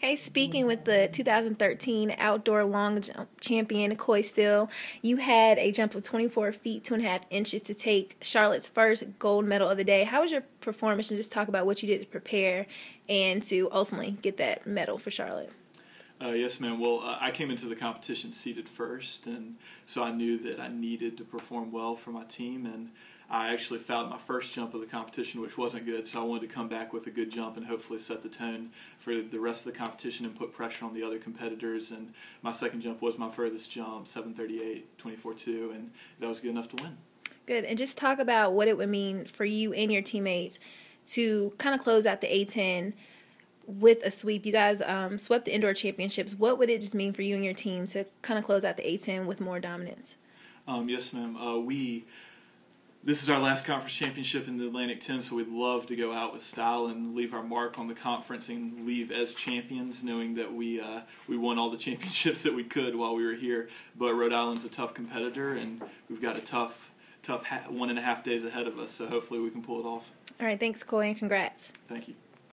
Hey, speaking with the 2013 outdoor long jump champion, Coye Still, you had a jump of 24 feet, two and a half inches to take Charlotte's first gold medal of the day. How was your performance? And just talk about what you did to prepare and to ultimately get that medal for Charlotte. Uh, yes, ma'am. Well, uh, I came into the competition seated first, and so I knew that I needed to perform well for my team. And I actually fouled my first jump of the competition, which wasn't good. So I wanted to come back with a good jump and hopefully set the tone for the rest of the competition and put pressure on the other competitors. And my second jump was my furthest jump, 738, 24.2, and that was good enough to win. Good. And just talk about what it would mean for you and your teammates to kind of close out the A10 with a sweep. You guys um, swept the indoor championships. What would it just mean for you and your team to kind of close out the A10 with more dominance? Um, yes, ma'am. Uh, we this is our last conference championship in the Atlantic 10, so we'd love to go out with style and leave our mark on the conference and leave as champions, knowing that we uh, we won all the championships that we could while we were here. But Rhode Island's a tough competitor, and we've got a tough tough ha- one and a half days ahead of us. So hopefully we can pull it off. All right, thanks, Coye, and congrats. Thank you.